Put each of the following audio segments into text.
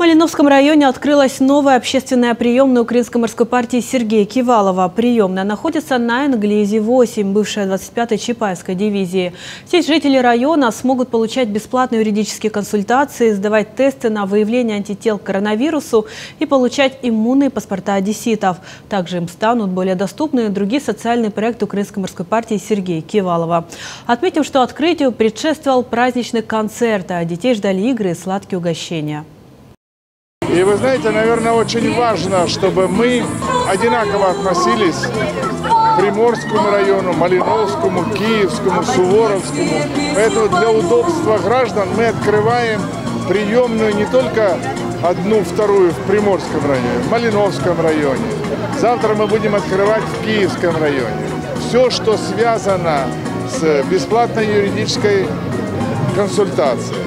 Малиновском районе открылась новая общественная приемная Украинской морской партии Сергея Кивалова. Приемная находится на Энглизе 8, бывшая 25-й Чапаевской дивизии. Здесь жители района смогут получать бесплатные юридические консультации, сдавать тесты на выявление антител к коронавирусу и получать иммунные паспорта одесситов. Также им станут более доступны другие социальные проекты Украинской морской партии Сергея Кивалова. Отметим, что открытию предшествовал праздничный концерт, а детей ждали игры и сладкие угощения. И вы знаете, наверное, очень важно, чтобы мы одинаково относились к Приморскому району, Малиновскому, Киевскому, Суворовскому. Поэтому для удобства граждан мы открываем приемную не только одну, вторую в Приморском районе, в Малиновском районе. Завтра мы будем открывать в Киевском районе. Все, что связано с бесплатной юридической консультацией,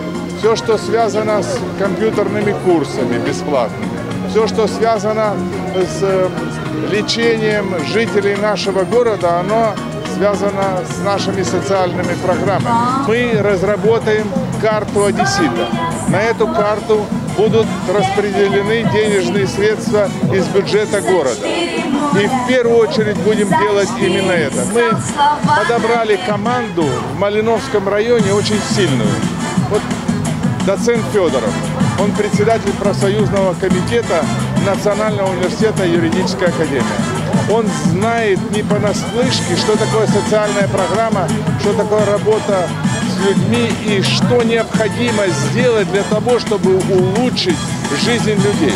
все, что связано с компьютерными курсами бесплатными, все, что связано с э, лечением жителей нашего города, оно связано с нашими социальными программами. Мы разработаем карту одессита. На эту карту будут распределены денежные средства из бюджета города. И в первую очередь будем делать именно это. Мы подобрали команду в Малиновском районе очень сильную. Вот доцент Федоров. Он председатель профсоюзного комитета Национального университета юридической академии. Он знает не понаслышке, что такое социальная программа, что такое работа с людьми и что необходимо сделать для того, чтобы улучшить жизнь людей.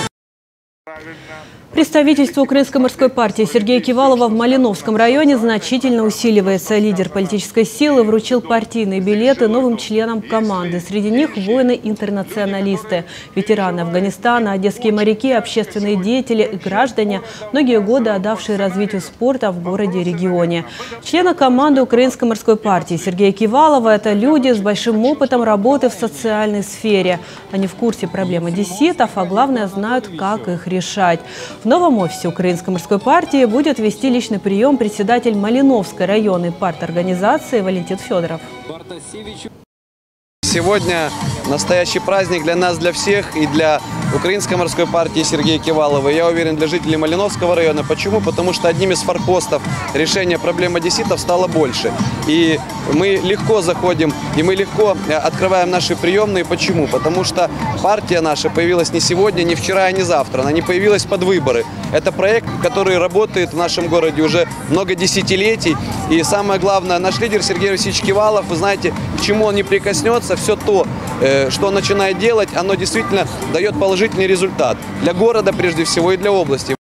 Представительство Украинской морской партии Сергея Кивалова в Малиновском районе значительно усиливается. Лидер политической силы вручил партийные билеты новым членам команды. Среди них воины-интернационалисты, ветераны Афганистана, одесские моряки, общественные деятели и граждане, многие годы отдавшие развитию спорта в городе и регионе. Члены команды Украинской морской партии Сергея Кивалова – это люди с большим опытом работы в социальной сфере. Они в курсе проблем одесситов, а главное знают, как их решать. Новом офисе Украинской морской партии будет вести личный прием председатель Малиновской районной парторганизации Валентин Федоров. Сегодня настоящий праздник для нас, для всех и для Украинской морской партии Сергея Кивалова. Я уверен, для жителей Малиновского района. Почему? Потому что одним из форпостов решения проблем одесситов стало больше. И мы легко заходим, и мы легко э, открываем наши приемные. Почему? Потому что партия наша появилась не сегодня, не вчера, не завтра. Она не появилась под выборы. Это проект, который работает в нашем городе уже много десятилетий. И самое главное, наш лидер Сергей Васильевич Кивалов, вы знаете, к чему он не прикоснется, все то, э, что он начинает делать, оно действительно дает положительный результат для города прежде всего и для области.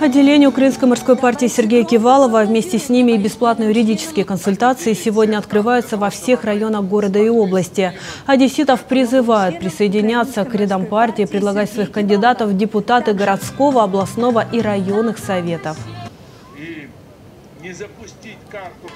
Отделение Украинской морской партии Сергея Кивалова, вместе с ними и бесплатные юридические консультации сегодня открываются во всех районах города и области. Одесситов призывают присоединяться к рядам партии, предлагать своих кандидатов в депутаты городского, областного и районных советов. И не запустить карту